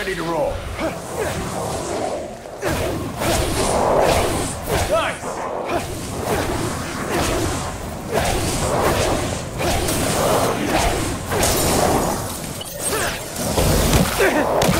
Ready to roll. Nice!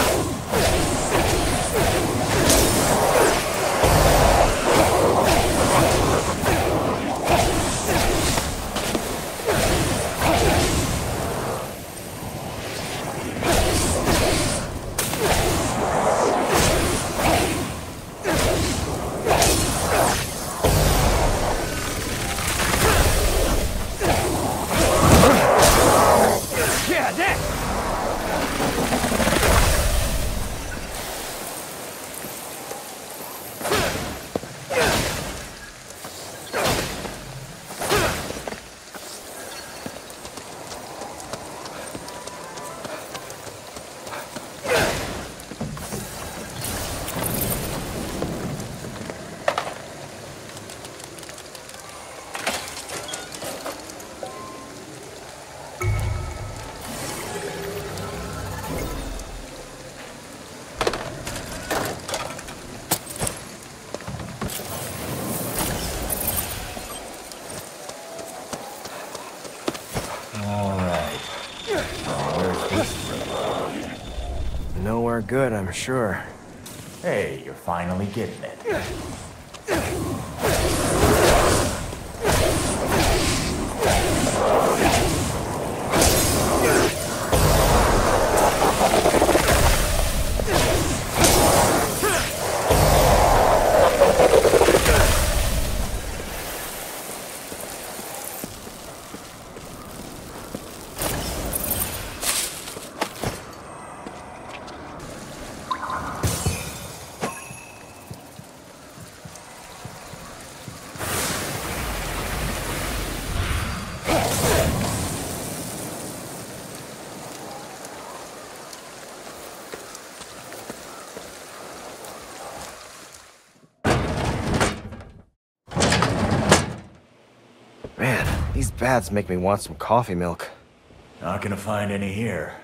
Good, I'm sure. Hey, you're finally getting it. Bats make me want some coffee milk. Not gonna find any here.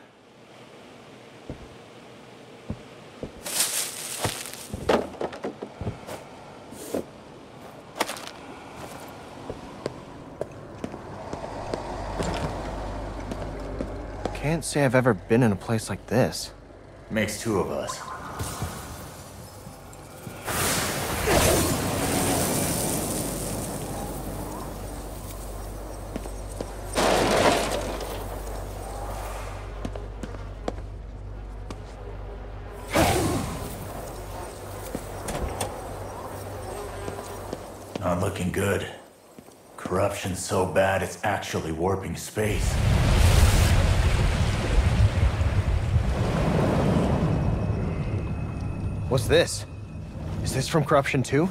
Can't say I've ever been in a place like this. Makes two of us. Not looking good. Corruption's so bad it's actually warping space. What's this? Is this from Corruption 2?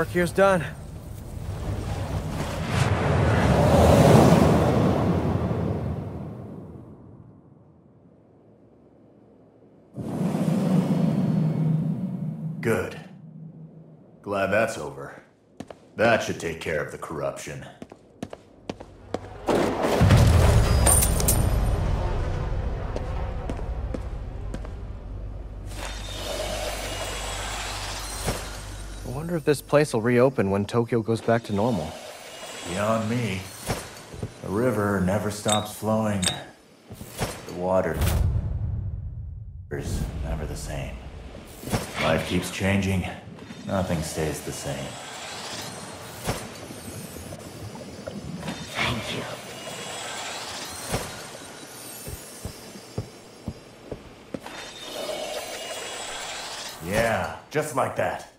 Work here's done. Good. Glad that's over. That should take care of the corruption. Wonder if this place will reopen when Tokyo goes back to normal. Beyond me. The river never stops flowing. The water is never the same. Life keeps changing. Nothing stays the same. Thank you. Yeah, just like that.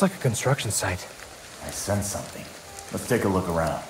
Looks like a construction site. I sense something. Let's take a look around.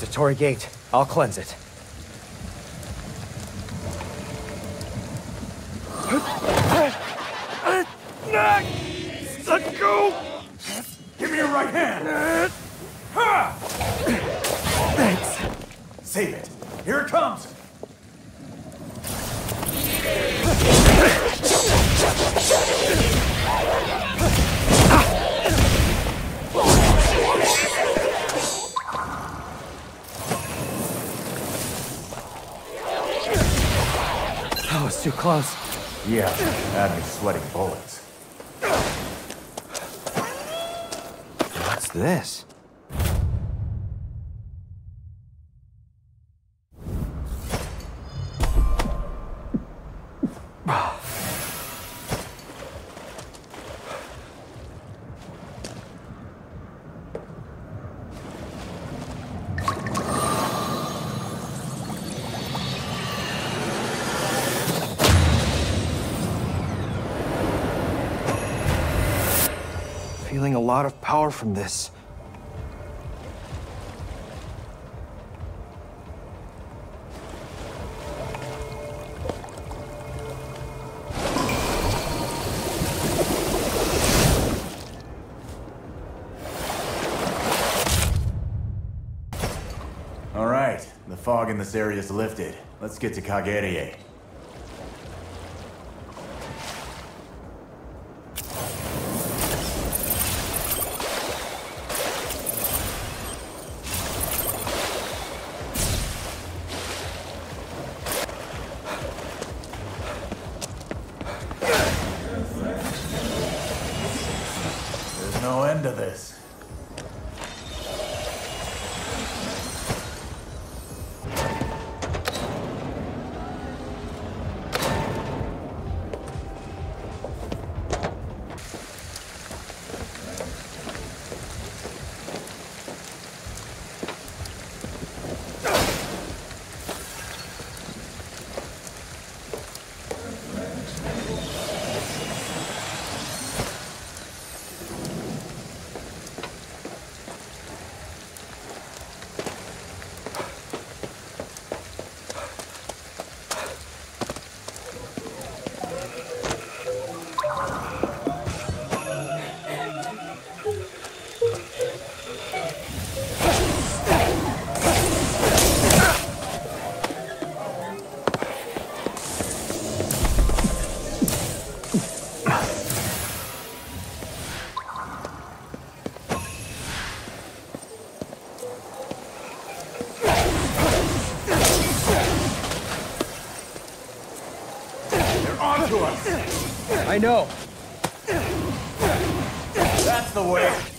It's a Torii gate. I'll cleanse it. Let go! Give me your right hand! Ha! Thanks. Save it. Here it comes! too close. Yeah, had me sweating bullets. What's this? Lot of power from this. All right, the fog in this area is lifted. Let's get to Kagerie. They're us! I know. That's the way!